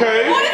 Okay?